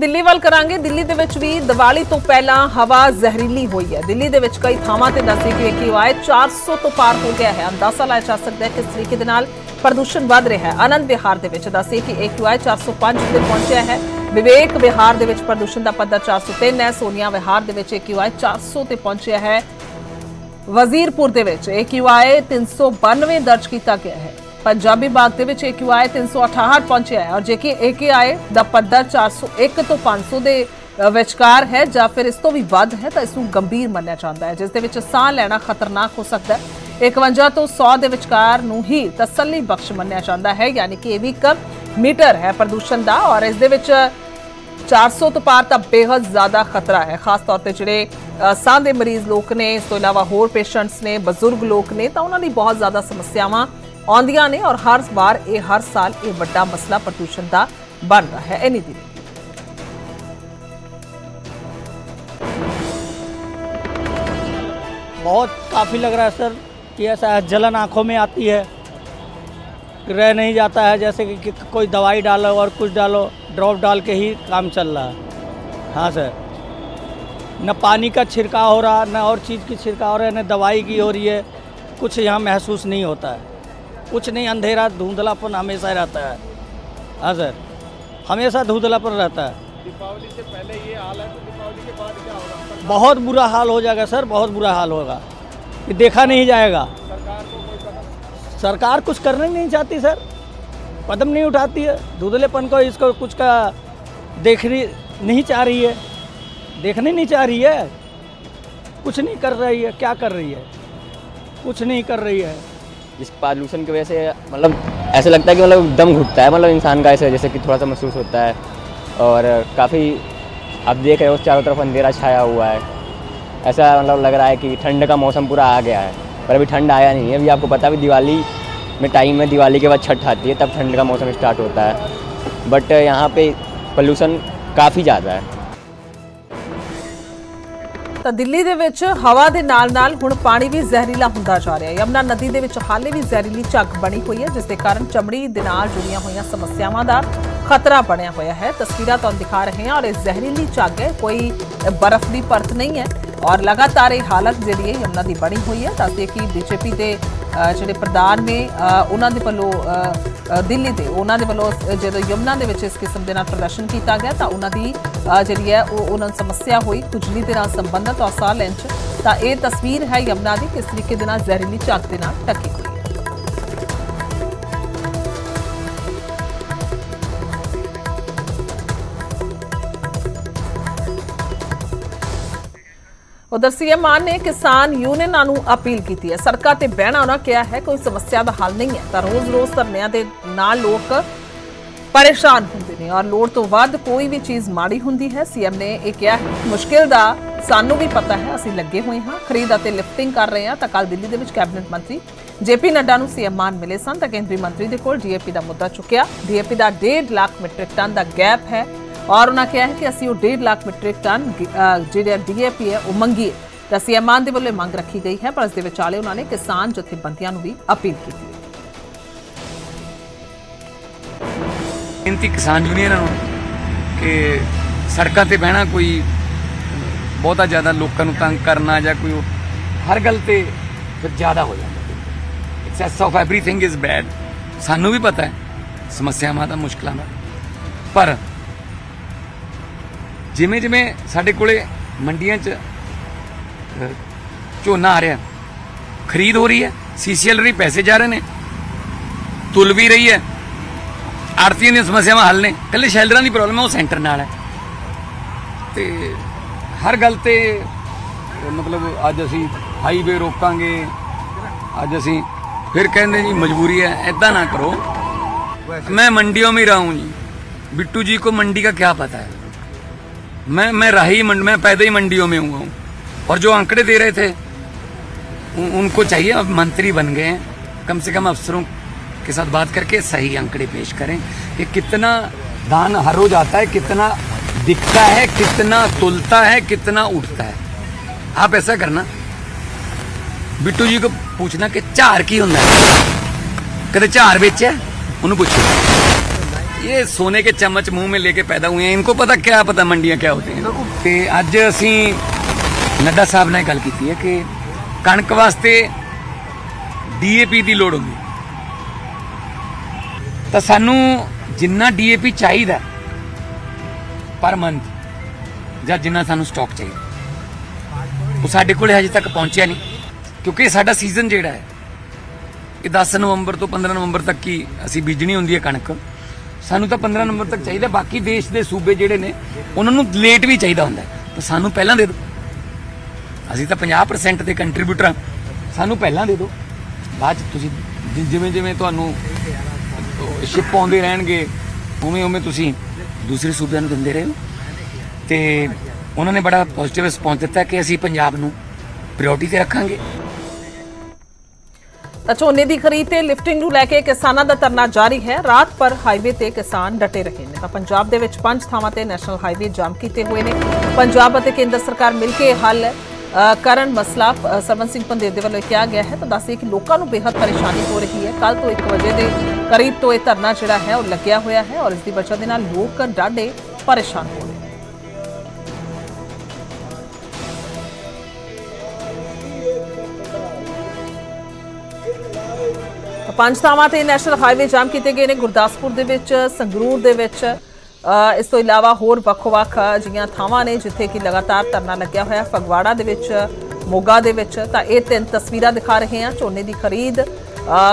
ਦਿੱਲੀ ਵੱਲ ਕਰਾਂਗੇ। ਦਿੱਲੀ ਦੇ ਵਿੱਚ ਵੀ ਦੀਵਾਲੀ ਤੋਂ ਪਹਿਲਾਂ ਹਵਾ ਜ਼ਹਿਰੀਲੀ ਹੋਈ ਹੈ। ਦਿੱਲੀ ਦੇ ਵਿੱਚ ਕਈ ਥਾਵਾਂ ਤੇ ਦੱਸਦੇ ਕਿ AQI 400 ਤੋਂ ਪਾਰ ਹੋ ਗਿਆ ਹੈ। ਅੰਦਾਜ਼ਾ ਲਾਇਆ ਜਾ ਸਕਦਾ ਹੈ ਕਿਸ ਤਰੀਕੇ ਦੇ ਨਾਲ ਪ੍ਰਦੂਸ਼ਣ ਵੱਧ ਰਿਹਾ ਹੈ। ਆਨੰਦ ਵਿਹਾਰ ਦੇ ਵਿੱਚ ਦੱਸਦੇ ਕਿ AQI 405 ਤੇ ਪਹੁੰਚਿਆ ਹੈ। ਵਿਵੇਕ ਵਿਹਾਰ ਦੇ ਵਿੱਚ ਪ੍ਰਦੂਸ਼ਣ ਦਾ ਪੱਧਰ 403 ਹੈ। ਸੋਨੀਆ ਵਿਹਾਰ ਦੇ ਵਿੱਚ AQI 400 ਤੇ ਪਹੁੰਚਿਆ ਹੈ। ਵਜ਼ੀਰਪੁਰ ਦੇ ਵਿੱਚ AQI 392 ਦਰਜ ਕੀਤਾ ਗਿਆ ਹੈ। ਪੰਜਾਬੀ ਬਾਗ ਦੇ ਵਿੱਚ AQI 368 ਪਹੁੰਚਿਆ ਹੈ ਔਰ ਜੇ ਕਿ AQI ਦਾ ਪੱਧਰ 401 ਤੋਂ 500 ਦੇ ਵਿਚਕਾਰ ਹੈ ਜਾਂ ਫਿਰ ਇਸ ਤੋਂ ਵੀ ਵੱਧ ਹੈ ਤਾਂ ਇਸ ਨੂੰ ਗੰਭੀਰ ਮੰਨਿਆ ਜਾਂਦਾ ਹੈ, ਜਿਸ ਦੇ ਵਿੱਚ ਸਾਹ ਲੈਣਾ ਖਤਰਨਾਕ ਹੋ ਸਕਦਾ ਹੈ। 51 ਤੋਂ 100 ਦੇ ਵਿਚਕਾਰ ਨੂੰ ਹੀ ਤਸੱਲੀ ਬਖਸ਼ ਮੰਨਿਆ ਜਾਂਦਾ ਹੈ, ਯਾਨੀ ਕਿ ਇਹ ਵੀ ਇੱਕ ਮੀਟਰ ਹੈ ਪ੍ਰਦੂਸ਼ਣ ਦਾ ਔਰ ਇਸ ਦੇ ਵਿੱਚ 400 ਤੋਂ ਪਾਰ ਤਾਂ ਬੇहद ਜ਼ਿਆਦਾ ਖਤਰਾ ਹੈ। ਖਾਸ ਤੌਰ ਤੇ ਜਿਹੜੇ ਸਾਹ ਦੇ ਮਰੀਜ਼ ਲੋਕ ਨੇ, ਇਸ ਤੋਂ ਇਲਾਵਾ ਹੋਰ ਪੇਸ਼ੈਂਟਸ ਨੇ, ਬਜ਼ੁਰਗ ਲੋਕ ਨੇ ਤਾਂ ਉਹਨਾਂ ਲਈ ਬਹੁਤ ਜ਼ਿਆਦਾ ਸਮੱਸਿਆਵਾਂ ਆਉਂਦੀਆਂ ਨੇ ਔਰ ਹਰ ਵਾਰ ਇਹ ਹਰ ਸਾਲ ਇਹ ਵੱਡਾ ਮਸਲਾ ਪ੍ਰਦੂਸ਼ਣ ਦਾ ਬਣ ਰਿਹਾ ਹੈ ਇਨੀ ਦਿਨ बहुत काफ़ी लग रहा है सर कि ऐसा जलन आंखों में आती है रह नहीं जाता है जैसे कि, कि कोई दवाई डालो और कुछ डालो ड्रॉप डाल के ही काम चल रहा है हाँ सर न पानी का छिड़काव हो रहा न और चीज़ की छिड़काव हो रहा है न दवाई की हो रही है कुछ यहाँ महसूस नहीं होता है कुछ नहीं अंधेरा धुंधलापन हमेशा रहता है। हाँ सर हमेशा धुंधलापन रहता है। दीपावली से पहले ये हाल है तो दीपावली के बाद क्या होगा? बहुत बुरा हाल हो जाएगा सर बहुत बुरा हाल होगा। ये देखा नहीं जाएगा। सरकार को कोई कदम सरकार कुछ करना नहीं चाहती सर। कदम नहीं उठाती है। धुंधलेपन को इसको कुछ का देखनी नहीं चाह रही है। देखने नहीं चाह रही है। कुछ नहीं कर रही है क्या कर रही है? कुछ नहीं कर रही है। जिस पॉल्यूशन की वजह से मतलब ऐसा लगता है कि मतलब दम घुटता है मतलब इंसान का ऐसे, जैसे कि थोड़ा सा महसूस होता है। और काफ़ी, आप देख रहे हो, चारों तरफ़ अंधेरा छाया हुआ है। ऐसा मतलब लग रहा है कि ठंड का मौसम पूरा आ गया है। पर अभी ठंड आया नहीं है। अभी आपको पता अभी दिवाली में टाइम है, दिवाली के बाद छठ आती है, तब ठंड का मौसम स्टार्ट होता है। बट यहाँ पे पोल्यूशन काफ़ी ज़्यादा है। ਤਾਂ ਦਿੱਲੀ ਦੇ ਵਿੱਚ ਹਵਾ ਦੇ ਨਾਲ-ਨਾਲ ਹੁਣ ਪਾਣੀ ਵੀ ਜ਼ਹਿਰੀਲਾ ਹੁੰਦਾ ਜਾ ਰਿਹਾ ਹੈ। ਯਮਨਾ ਨਦੀ ਦੇ ਵਿੱਚ ਹਾਲੇ ਵੀ ਜ਼ਹਿਰੀਲੀ ਝੱਗ ਬਣੀ ਹੋਈ ਹੈ, ਜਿਸ ਦੇ ਕਾਰਨ ਚਮੜੀ ਦੇ ਨਾਲ ਜੁੜੀਆਂ ਹੋਈਆਂ ਸਮੱਸਿਆਵਾਂ ਦਾ ਖਤਰਾ ਬਣਿਆ ਹੋਇਆ ਹੈ। ਤਸਵੀਰਾਂ ਤੁਹਾਨੂੰ ਦਿਖਾ ਰਹੇ ਹਾਂ ਔਰ ਇਹ ਜ਼ਹਿਰੀਲੀ ਝੱਗ ਹੈ, ਕੋਈ ਬਰਫ਼ ਦੀ ਪਰਤ ਨਹੀਂ ਹੈ। ਔਰ ਲਗਾਤਾਰ ਇਹ ਹਾਲਤ ਜਿਹੜੀ ਹੈ ਯਮਨਾ ਦੀ ਬਣੀ ਹੋਈ ਹੈ। ਦੱਸਦੇ ਕਿ ਬੀਜੇਪੀ ਦੇ ਜਿਹੜੇ ਪ੍ਰਧਾਨ ਨੇ ਉਹਨਾਂ ਦੇ ਵੱਲੋਂ ਦਿੱਲੀ ਦੇ ਉਹਨਾਂ ਦੇ ਵੱਲੋਂ ਜਦੋਂ ਯਮਨਾ ਦੇ ਵਿੱਚ ਇਸ ਕਿਸਮ ਦੇ ਨਾਲ ਪ੍ਰਦਰਸ਼ਨ ਕੀਤਾ ਗਿਆ ਤਾਂ ਉਹਨਾਂ ਦੀ ਜਿਹੜੀ ਹੈ ਉਹ ਉਹਨਾਂ ਨੂੰ ਸਮੱਸਿਆ ਹੋਈ ਖੁਜਲੀ ਦੇ ਨਾਲ ਸੰਬੰਧਤ ਔਰ ਸਾਹ ਲੈਣ 'ਚ। ਤਾਂ ਇਹ ਤਸਵੀਰ ਹੈ ਯਮਨਾ ਦੀ, ਕਿਸ ਤਰੀਕੇ ਦੇ ਨਾਲ ਜ਼ਹਿਰੀਲੀ ਝੱਗ ਦੇ ਨਾਲ ਢੱਕੀ ਹੋਈ ਉਧਰ ਸੀਐਮ ਮਾਨ ਨੇ ਕਿਸਾਨ ਯੂਨੀਅਨਾਂ ਨੂੰ ਅਪੀਲ ਕੀਤੀ ਹੈ। ਸੜਕਾਂ ਤੇ ਬਹਿਣਾ ਉਹਨਾਂ ਕਿਹਾ ਹੈ, ਕੋਈ ਸਮੱਸਿਆ ਦਾ ਹੱਲ ਨਹੀਂ ਹੈ। ਤਾਂ ਰੋਜ਼-ਰੋਜ਼ ਧਰਨਿਆਂ ਦੇ ਨਾਲ ਲੋਕ ਪਰੇਸ਼ਾਨ ਹੁੰਦੇ ਨੇ ਔਰ ਲੋੜ ਤੋਂ ਵੱਧ ਕੋਈ ਵੀ ਚੀਜ਼ ਮਾੜੀ ਹੁੰਦੀ ਹੈ, ਸੀਐਮ ਨੇ ਇਹ ਕਿਹਾ ਹੈ। ਮੁਸ਼ਕਿਲ ਦਾ ਸਾਨੂੰ ਵੀ ਪਤਾ ਹੈ, ਅਸੀਂ ਲੱਗੇ ਹੋਏ ਹਾਂ। ਖਰੀਦ ਅਤੇ ਲਿਫਟਿੰਗ ਕਰ ਰਹੇ ਹਾਂ ਤਾਂ ਕੱਲ ਦਿੱਲੀ ਦੇ ਵਿੱਚ ਕੈਬਨਿਟ ਮੰਤਰੀ ਜੇਪੀ ਨੱਡਾ ਨੂੰ ਸੀਐਮ ਮਾਨ ਮਿਲੇ ਸਨ ਤਾਂ ਕੇਂਦਰੀ ਮੰਤਰੀ ਦੇ ਕੋਲ ਡੀਏਪੀ ਦਾ ਮੁੱਦਾ ਚੁੱਕਿਆ। ਡੀਏਪੀ ਦਾ 1.5 ਲੱਖ ਮੀਟ੍ਰਿਕ ਟਨ ਦਾ ਗੈਪ ਹੈ। ਔਰ ਉਹਨਾਂ ਕਿਹਾ ਹੈ ਕਿ ਅਸੀਂ ਉਹ 1.5 ਲੱਖ ਮੀਟ੍ਰਿਕ ਟਨ ਅ, ਜਿਹੜਾ ਡੀਏਪੀ ਹੈ ਉਹ ਮੰਗੀਏ। ਤਾਂ ਸੀਐਮ ਮਾਨ ਦੇ ਵੱਲੋਂ ਮੰਗ ਰੱਖੀ ਗਈ ਹੈ ਪਰ ਇਸ ਦੇ ਵਿਚਾਲੇ ਉਹਨਾਂ ਨੇ ਕਿਸਾਨ ਜਥੇਬੰਦੀਆਂ ਨੂੰ ਵੀ ਅਪੀਲ ਕੀਤੀ ਹੈ। ਬੇਨਤੀ ਕਿਸਾਨ ਯੂਨੀਅਨਾਂ ਨੂੰ ਕਿ ਸੜਕਾਂ ਤੇ ਬਹਿਣਾ ਕੋਈ ਬਹੁਤਾ ਜ਼ਿਆਦਾ ਲੋਕਾਂ ਨੂੰ ਤੰਗ ਕਰਨਾ ਜਾਂ ਕੋਈ ਹਰ ਗੱਲ ਤੇ ਫਿਰ ਜ਼ਿਆਦਾ ਹੋ ਜਾਂਦਾ। Excess of everything is bad ਸਾਨੂੰ ਵੀ ਪਤਾ ਹੈ ਸਮੱਸਿਆਵਾਂ ਦਾ ਮੁਸ਼ਕਲਾਂ ਦਾ। ਪਰ ਜਿਵੇਂ ਜਿਵੇਂ ਸਾਡੇ ਕੋਲੇ ਮੰਡੀਆਂ 'ਚ ਝੋਨਾ ਆ ਰਿਹਾ ਖਰੀਦ ਹੋ ਰਹੀ ਹੈ ਸੀਸੀਐਲ ਰਹੀ ਪੈਸੇ ਜਾ ਰਹੇ ਨੇ ਤੁਲ ਵੀ ਰਹੀ ਹੈ ਆੜਤੀਆਂ ਦੀਆਂ ਸਮੱਸਿਆਵਾਂ ਹੱਲ ਨੇ ਕੱਲੇ ਸ਼ੈਲਰਾਂ ਦੀ ਪ੍ਰੋਬਲਮ ਹੈ ਉਹ ਸੈਂਟਰ ਨਾਲ ਹੈ। ਤੇ ਹਰ ਗੱਲ ਤੇ ਮਤਲਬ ਅੱਜ ਅਸੀਂ ਹਾਈਵੇ ਰੋਕਾਂਗੇ ਅੱਜ ਅਸੀਂ ਫਿਰ ਕਹਿੰਦੇ ਜੀ ਮਜਬੂਰੀ ਹੈ ਐਦਾਂ ਨਾ ਕਰੋ। ਮੈਂ ਮੰਡੀਆਂ ਮੇਂ ਰਹਾ ਜੀ। ਬਿੱਟੂ ਜੀ ਕੋ ਮੰਡੀ ਦਾ ਕੀ ਪਤਾ ਹੈ? मैं मैं राही मंड मैं पैदा ही मंडियों में हुआ हूँ। और जो आंकड़े दे रहे थे उ, उनको चाहिए अब मंत्री बन गए हैं। कम से कम अफसरों के साथ बात करके सही आंकड़े पेश करें। कि कितना धान हर रोज आता है कितना दिखता है कितना तुलता है कितना उठता है। आप ऐसा करना। बिट्टू जी को पूछना कि चार की होंगे? कहते चार बेचे उन्होंने पूछो। ਇਹ ਸੋਨੇ ਕੇ ਚਮਚ ਮੂੰਹ ਮੇ ਲੈ ਕੇ ਪੈਦਾ ਹੋਏ ਹਨ ਇਨਕੋ ਪਤਾ ਕਿਆ ਪਤਾ ਮੰਡੀਆਂ ਕਿਆ ਹੁੰਦੀਆਂ ਹਨ ਤੇ ਅੱਜ ਅਸੀਂ ਨੱਡਾ ਸਾਹਿਬ ਨਾਲ ਗੱਲ ਕੀਤੀ ਹੈ ਕਿ ਕਣਕ ਵਾਸਤੇ ਡੀਏਪੀ ਦੀ ਲੋੜ ਹੁੰਦੀ ਤਾਂ ਸਾਨੂੰ ਜਿੰਨਾ ਡੀਏਪੀ ਚਾਹੀਦਾ ਪਰ ਮੰਥ ਜਾਂ ਜਿੰਨਾ ਸਾਨੂੰ ਸਟਾਕ ਚਾਹੀਦਾ ਉਹ ਸਾਡੇ ਕੋਲੇ ਹਜੇ ਤੱਕ ਪਹੁੰਚਿਆ ਨਹੀਂ ਕਿਉਂਕਿ ਸਾਡਾ ਸੀਜ਼ਨ ਜਿਹੜਾ ਹੈ ਇਹ 10 ਨਵੰਬਰ ਤੋਂ 15 ਨਵੰਬਰ ਤੱਕ ਹੀ ਅਸੀਂ ਬੀਜਣੀ ਹੁੰਦੀ ਹੈ ਕਣਕ ਸਾਨੂੰ ਤਾਂ 15 ਨੰਬਰ ਤੱਕ ਚਾਹੀਦਾ, ਬਾਕੀ ਦੇਸ਼ ਦੇ ਸੂਬੇ ਜਿਹੜੇ ਨੇ, ਉਹਨਾਂ ਨੂੰ ਲੇਟ ਵੀ ਚਾਹੀਦਾ ਹੁੰਦਾ ਤਾਂ ਸਾਨੂੰ ਪਹਿਲਾਂ ਦੇ ਦਿਓ। ਅਸੀਂ ਤਾਂ 50% ਦੇ ਕੰਟਰੀਬਿਊਟਰ ਹਾਂ। ਸਾਨੂੰ ਪਹਿਲਾਂ ਦੇ ਦਿਓ। ਬਾਅਦ 'ਚ ਤੁਸੀਂ ਜਿਵੇਂ ਜਿਵੇਂ ਤੁਹਾਨੂੰ ਸ਼ਿਪ ਆਉਂਦੇ ਰਹਿਣਗੇ ਉਵੇਂ ਉਵੇਂ ਤੁਸੀਂ ਦੂਸਰੇ ਸੂਬਿਆਂ ਨੂੰ ਦਿੰਦੇ ਰਹੋ। ਤੇ ਉਹਨਾਂ ਨੇ ਬੜਾ ਪੋਜ਼ਿਟਿਵ ਰਿਸਪੌਂਸ ਦਿੱਤਾ ਕਿ ਅਸੀਂ ਪੰਜਾਬ ਨੂੰ ਪ੍ਰਾਇੋਰਟੀ ਤੇ ਰੱਖਾਂਗੇ। ਝੋਨੇ ਦੀ ਖਰੀਦ ਤੇ ਲਿਫਟਿੰਗ ਨੂੰ ਲੈ ਕੇ ਕਿਸਾਨਾਂ ਦਾ ਧਰਨਾ ਜਾਰੀ ਹੈ। ਰਾਤ ਪਰ ਹਾਈਵੇ ਤੇ ਕਿਸਾਨ ਡਟੇ ਰਹੇ ਨੇ। ਤਾਂ ਪੰਜਾਬ ਦੇ ਵਿੱਚ ਪੰਜ ਥਾਵਾਂ ਤੇ ਨੈਸ਼ਨਲ ਹਾਈਵੇ ਜਾਮ ਕੀਤੇ ਹੋਏ ਨੇ। ਪੰਜਾਬ ਅਤੇ ਕੇਂਦਰ ਸਰਕਾਰ ਮਿਲ ਕੇ ਹੱਲ ਕਰਨ ਮਸਲਾ ਅ, ਸਰਵਨ ਸਿੰਘ ਪੰਦੇਰ ਦੇ ਵੱਲੋਂ ਕਿਹਾ ਗਿਆ ਹੈ। ਤਾਂ ਦੱਸਦੇ ਕਿ ਲੋਕਾਂ ਨੂੰ ਬੇਹੱਦ ਪਰੇਸ਼ਾਨੀ ਹੋ ਰਹੀ ਹੈ। ਕੱਲ ਤੋਂ 1 ਵਜੇ ਦੇ ਕਰੀਬ ਤੋਂ ਇਹ ਧਰਨਾ ਜਿਹੜਾ ਹੈ ਉਹ ਲੱਗਿਆ ਹੋਇਆ ਹੈ ਔਰ ਇਸ ਦੀ ਵਜ੍ਹਾ ਦੇ ਨਾਲ ਲੋਕ ਡਾਢੇ ਪਰੇਸ਼ਾਨ ਹੋ ਪੰਜ ਥਾਵਾਂ ਤੇ ਨੈਸ਼ਨਲ ਹਾਈਵੇ ਜਾਮ ਕੀਤੇ ਗਏ ਨੇ। ਗੁਰਦਾਸਪੁਰ ਦੇ ਵਿੱਚ, ਸੰਗਰੂਰ ਦੇ ਵਿੱਚ ਇਸ ਤੋਂ ਇਲਾਵਾ ਹੋਰ ਵੱਖ-ਵੱਖ ਜਿਹੀਆਂ ਥਾਵਾਂ ਨੇ ਜਿੱਥੇ ਕਿ ਲਗਾਤਾਰ ਧਰਨਾ ਲੱਗਿਆ ਹੋਇਆ ਫਗਵਾੜਾ ਦੇ ਵਿੱਚ, ਮੋਗਾ ਦੇ ਵਿੱਚ ਤਾਂ ਇਹ ਤਿੰਨ ਤਸਵੀਰਾਂ ਦਿਖਾ ਰਹੇ ਹਾਂ। ਝੋਨੇ ਦੀ ਖਰੀਦ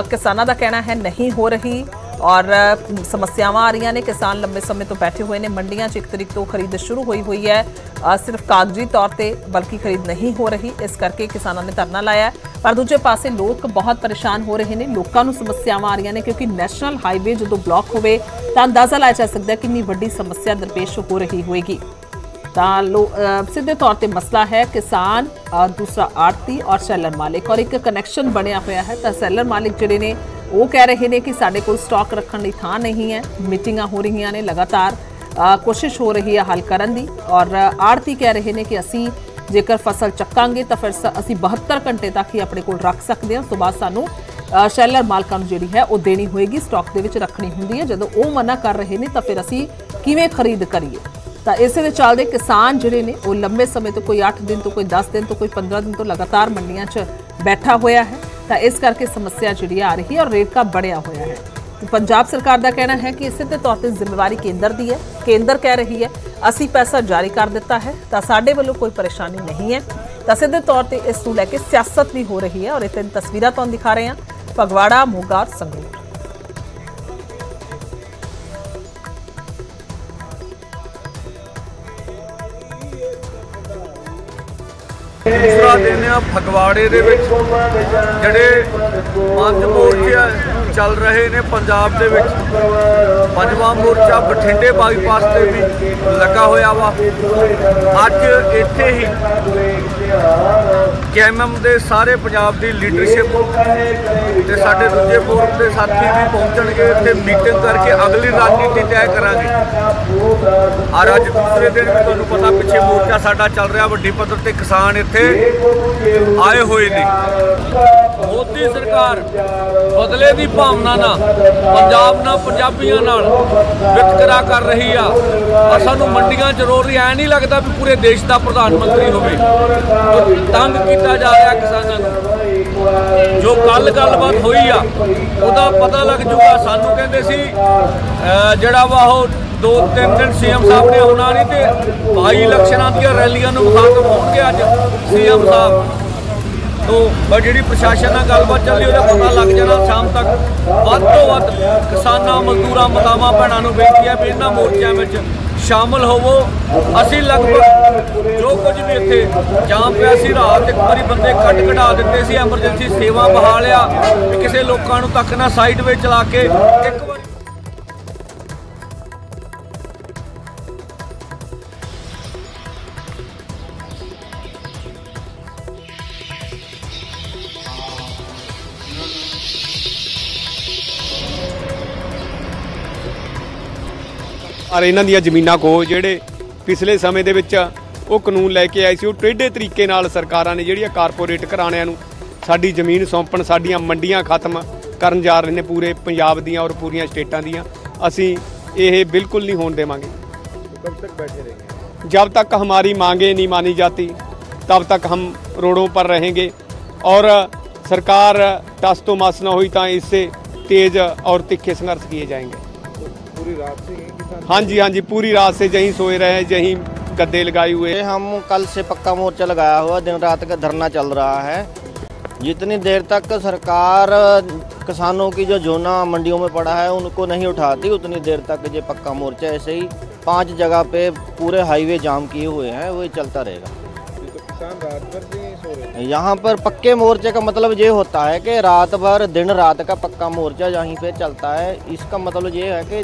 ਕਿਸਾਨਾਂ ਦਾ ਕਹਿਣਾ ਹੈ ਨਹੀਂ ਹੋ ਰਹੀ। ਔਰ ਸਮੱਸਿਆਵਾਂ ਆ ਰਹੀਆਂ ਨੇ। ਕਿਸਾਨ ਲੰਬੇ ਸਮੇਂ ਤੋਂ ਬੈਠੇ ਹੋਏ ਨੇ। ਮੰਡੀਆਂ 'ਚ ਇੱਕ ਤਰੀਕ ਤੋਂ ਖਰੀਦ ਸ਼ੁਰੂ ਹੋਈ ਹੋਈ ਹੈ। ਸਿਰਫ ਕਾਗਜ਼ੀ ਤੌਰ ਤੇ, ਬਲਕਿ ਖਰੀਦ ਨਹੀਂ ਹੋ ਰਹੀ। ਇਸ ਕਰਕੇ ਕਿਸਾਨਾਂ ਨੇ ਧਰਨਾ ਲਾਇਆ ਪਰ ਦੂਜੇ ਪਾਸੇ ਲੋਕ ਬਹੁਤ ਪਰੇਸ਼ਾਨ ਹੋ ਰਹੇ ਨੇ। ਲੋਕਾਂ ਨੂੰ ਸਮੱਸਿਆਵਾਂ ਆ ਰਹੀਆਂ ਨੇ, ਕਿਉਂਕਿ ਨੈਸ਼ਨਲ ਹਾਈਵੇ ਜਦੋਂ ਬਲੌਕ ਹੋਵੇ, ਤਾਂ ਅੰਦਾਜ਼ਾ ਲਾਇਆ ਜਾ ਸਕਦਾ ਕਿੰਨੀ ਵੱਡੀ ਸਮੱਸਿਆ ਦਰਪੇਸ਼ ਹੋ ਰਹੀ ਹੋਏਗੀ। ਤਾਂ ਲੋ ਸਿੱਧੇ ਤੌਰ ਤੇ ਮਸਲਾ ਹੈ ਕਿਸਾਨ ਦੂਸਰਾ ਆੜਤੀ ਔਰ ਸੈਲਰ ਮਾਲਿਕ। ਔਰ ਇੱਕ ਕਨੈਕਸ਼ਨ ਬਣਿਆ ਹੋਇਆ ਹੈ। ਤਾਂ ਸੈਲਰ ਮਾਲਿਕ ਜਿਹੜੇ ਨੇ ਉਹ ਕਹਿ ਰਹੇ ਨੇ ਕਿ ਸਾਡੇ ਕੋਲ ਸਟਾਕ ਰੱਖਣ ਲਈ ਥਾਂ ਨਹੀਂ ਹੈ। ਮੀਟਿੰਗਾਂ ਹੋ ਰਹੀਆਂ ਨੇ ਲਗਾਤਾਰ। ਕੋਸ਼ਿਸ਼ ਹੋ ਰਹੀ ਹੈ ਹੱਲ ਕਰਨ ਦੀ ਔਰ ਆੜਤੀ ਕਹਿ ਰਹੇ ਨੇ ਕਿ ਅਸੀਂ ਜੇਕਰ ਫਸਲ ਚੱਕਾਂਗੇ ਤਾਂ ਫਿਰ ਸ- ਅਸੀਂ 72 ਘੰਟੇ ਤੱਕ ਹੀ ਆਪਣੇ ਕੋਲ ਰੱਖ ਸਕਦੇ ਹਾਂ। ਉਸ ਤੋਂ ਬਾਅਦ ਸਾਨੂੰ ਸ਼ੈਲਰ ਮਾਲਕਾਂ ਨੂੰ ਜਿਹੜੀ ਹੈ ਉਹ ਦੇਣੀ ਹੋਏਗੀ। ਸਟਾਕ ਦੇ ਵਿੱਚ ਰੱਖਣੀ ਹੁੰਦੀ ਹੈ। ਜਦੋਂ ਉਹ ਮਨਾ ਕਰ ਰਹੇ ਨੇ ਤਾਂ ਫਿਰ ਅਸੀਂ ਕਿਵੇਂ ਖਰੀਦ ਕਰੀਏ? ਤਾਂ ਇਸੇ ਦੇ ਚੱਲਦੇ ਕਿਸਾਨ ਜਿਹੜੇ ਨੇ, ਉਹ ਲੰਬੇ ਸਮੇਂ ਤੋਂ ਕੋਈ 8 ਦਿਨ ਤੋਂ ਕੋਈ 10 ਦਿਨ ਤੋਂ ਕੋਈ 15 ਦਿਨ ਤੋਂ ਲਗਾਤਾਰ ਮੰਡੀਆਂ 'ਚ ਬੈਠਾ ਹੋਇਆ ਹੈ। ਤਾਂ ਇਸ ਕਰਕੇ ਸਮੱਸਿਆ ਜਿਹੜੀ ਆ ਰਹੀ ਹੈ ਔਰ ਰੇਟ ਕਾ ਬੜਿਆ ਹੋਇਆ ਹੈ। ਪੰਜਾਬ ਸਰਕਾਰ ਦਾ ਕਹਿਣਾ ਹੈ ਕਿ ਇਸੇ ਦੇ ਤੌਰ ਤੇ ਜ਼ਿੰਮੇਵਾਰੀ ਕੇਂਦਰ ਦੀ ਹੈ, ਕੇਂਦਰ ਕਹਿ ਰਹੀ ਹੈ, ਅਸੀਂ ਪੈਸਾ ਜਾਰੀ ਕਰ ਦਿੱਤਾ ਹੈ, ਤਾਂ ਸਾਡੇ ਵੱਲੋਂ ਕੋਈ ਪਰੇਸ਼ਾਨੀ ਨਹੀਂ ਹੈ। ਤਾਂ ਸਿੱਧੇ ਤੌਰ ਤੇ ਇਸ ਨੂੰ ਲੈ ਕੇ ਸਿਆਸਤ ਵੀ ਹੋ ਰਹੀ ਹੈ ਔਰ ਇਹ ਤਿੰਨ ਤਸਵੀਰਾਂ ਤੁਹਾਨੂੰ ਦਿਖਾ ਰਹੇ ਹਾਂ, ਫਗਵਾੜਾ, ਮੋਗਾ ਔਰ ਸੰਗਰੂਰ ਦੂਸਰਾ ਦਿਨ ਆ ਫਗਵਾੜੇ ਦੇ ਵਿੱਚ। ਜਿਹੜੇ ਪੰਜ ਮੋਰਚੇ ਚੱਲ ਰਹੇ ਨੇ ਪੰਜਾਬ ਦੇ ਵਿੱਚ। ਪੰਜਵਾਂ ਮੋਰਚਾ ਬਠਿੰਡੇ ਬਾਈਪਾਸ ਤੇ ਵੀ ਲੱਗਾ ਹੋਇਆ ਵਾ। ਅੱਜ ਇੱਥੇ ਹੀ ਕੇਐਮਐਮ ਦੇ ਸਾਰੇ ਪੰਜਾਬ ਦੀ ਲੀਡਰਸ਼ਿਪ ਤੇ ਸਾਡੇ ਦੂਜੇ ਫੋਰਮ ਦੇ ਸਾਥੀ ਵੀ ਪਹੁੰਚਣਗੇ। ਇੱਥੇ ਮੀਟਿੰਗ ਕਰਕੇ ਅਗਲੀ ਰਣਨੀਤੀ ਤੈਅ ਕਰਾਂਗੇ। ਔਰ ਅੱਜ ਦੂਸਰੇ ਦਿਨ ਵੀ ਤੁਹਾਨੂੰ ਪਤਾ ਪਿੱਛੇ ਮੋਰਚਾ ਸਾਡਾ ਚੱਲ ਰਿਹਾ, ਵੱਡੀ ਪੱਧਰ ਤੇ ਕਿਸਾਨ ਇੱਥੇ ਆਏ ਹੋਏ ਨੇ। ਮੋਦੀ ਸਰਕਾਰ ਬਦਲੇ ਦੀ ਭਾਵਨਾ ਨਾਲ, ਪੰਜਾਬ ਨਾਲ, ਪੰਜਾਬੀਆਂ ਨਾਲ ਵਿਤਕਰਾ ਕਰ ਰਹੀ ਆ। ਔਰ ਸਾਨੂੰ ਮੰਡੀਆਂ 'ਚ ਰੋ ਰਹੀ ਐ ਨਹੀਂ ਲੱਗਦਾ ਵੀ ਪੂਰੇ ਦੇਸ਼ ਦਾ ਪ੍ਰਧਾਨ ਮੰਤਰੀ ਹੋਵੇ। ਤੰਗ ਕੀਤਾ ਜਾ ਰਿਹਾ ਕਿਸਾਨਾਂ ਨੂੰ, ਜੋ ਕੱਲ ਗੱਲਬਾਤ ਹੋਈ ਆ, ਉਹਦਾ ਪਤਾ ਲੱਗ ਜੂਗਾ। ਸਾਨੂੰ ਕਹਿੰਦੇ ਸੀ ਜਿਹੜਾ ਵਾ ਉਹ ਦੋ ਤਿੰਨ ਦਿਨ ਸੀਐਮ ਸਾਹਿਬ ਨੇ ਆਉਣਾ ਨਹੀਂ ਤੇ ਬਾਈ ਇਲੈਕਸ਼ਨਾਂ ਦੀਆਂ ਰੈਲੀਆਂ ਨੂੰ ਖਾਤਮ ਹੋਣਗੇ ਅੱਜ। ਸੀਐਮ ਸਾਹਿਬ ਤੋਂ ਬਸ ਜਿਹੜੀ ਪ੍ਰਸ਼ਾਸਨ ਨਾਲ ਗੱਲਬਾਤ ਚੱਲੀ ਉਹਦਾ ਪਤਾ ਲੱਗ ਜਾਣਾ ਸ਼ਾਮ ਤੱਕ। ਵੱਧ ਤੋਂ ਵੱਧ ਕਿਸਾਨਾਂ, ਮਜ਼ਦੂਰਾਂ ਮਤਾਵਾਂ ਭੈਣਾਂ ਨੂੰ ਬੇਨਤੀ ਹੈ ਵੀ ਇਹਨਾਂ ਮੋਰਚਿਆਂ ਵਿੱਚ ਸ਼ਾਮਲ ਹੋਵੋ। ਅਸੀਂ ਲਗਭਗ ਜੋ ਕੁਝ ਵੀ ਇੱਥੇ ਜਾਮ ਪਿਆ ਸੀ, ਰਾਤ ਇੱਕ ਵਾਰੀ ਬੰਦੇ ਖੱਟ ਕਢਾ ਦਿੱਤੇ ਸੀ, ਐਮਰਜੈਂਸੀ ਸੇਵਾ ਬਹਾਲਿਆ ਵੀ ਕਿਸੇ ਲੋਕਾਂ ਨੂੰ ਤੱਕ ਨਾ ਸਾਈਡ ਵਿੱਚ ਚਲਾ ਕੇ ਇੱਕ ਵਾਰੀ ਔਰ ਇਹਨਾਂ ਦੀਆਂ ਜ਼ਮੀਨਾਂ ਕੋ ਜਿਹੜੇ ਪਿਛਲੇ ਸਮੇਂ ਦੇ ਵਿੱਚ ਉਹ ਕਾਨੂੰਨ ਲੈ ਕੇ ਆਏ ਸੀ ਉਹ ਟੇਢੇ ਤਰੀਕੇ ਨਾਲ ਸਰਕਾਰਾਂ ਨੇ ਜਿਹੜੀਆਂ ਕਾਰਪੋਰੇਟ ਘਰਾਣਿਆਂ ਨੂੰ ਸਾਡੀ ਜ਼ਮੀਨ ਸੌਂਪਣ ਸਾਡੀਆਂ ਮੰਡੀਆਂ ਖਤਮ ਕਰਨ ਜਾ ਰਹੇ ਨੇ ਪੂਰੇ ਪੰਜਾਬ ਦੀਆਂ ਔਰ ਪੂਰੀਆਂ ਸਟੇਟਾਂ ਦੀਆਂ ਅਸੀਂ ਇਹ ਬਿਲਕੁਲ ਨਹੀਂ ਹੋਣ ਦੇਵਾਂਗੇ। कब ਤੱਕ बैठे रहेंगे जब तक हमारी मांगे नहीं मानी जाती तब तक हम रोडों पर रहेंगे और सरकार टस तो मस ना हुई तो इससे तेज और तिखे संघर्ष किए जाएंगे तो पूरी रात हाँ जी हाँ जी पूरी रात से जहीं सोए रहे हैं जहीं गद्दे लगाए हुए। हम कल से पक्का मोर्चा लगाया हुआ दिन रात का धरना चल रहा है। जितनी देर तक सरकार किसानों की जो जोना मंडियों में पड़ा है उनको नहीं उठाती उतनी देर तक ये पक्का मोर्चा ऐसे ही पाँच जगह पे पूरे हाईवे जाम किए हुए हैं वो चलता रहेगा। यहाँ पर पक्के मोर्चे का मतलब ये होता है कि रात भर दिन रात का पक्का मोर्चा यहीं पे चलता है इसका मतलब ये है कि